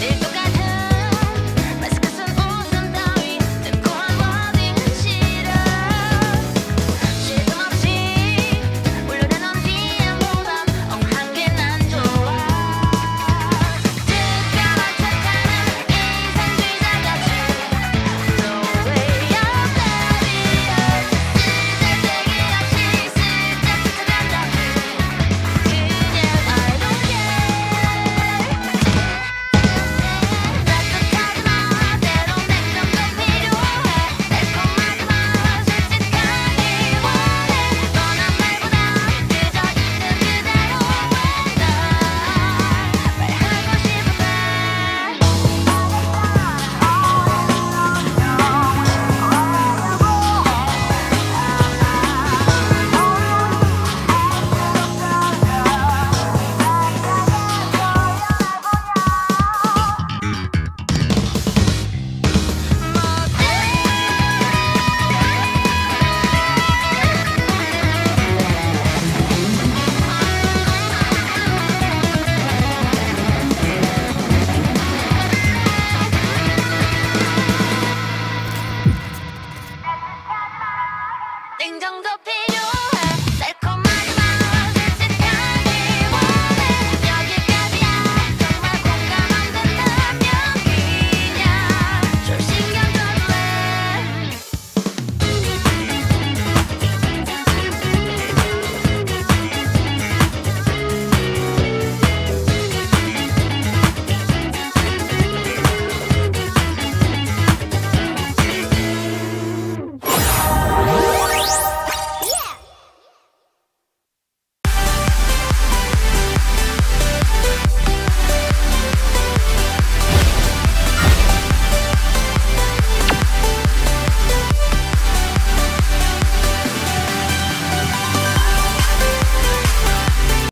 デート 냉정도 필요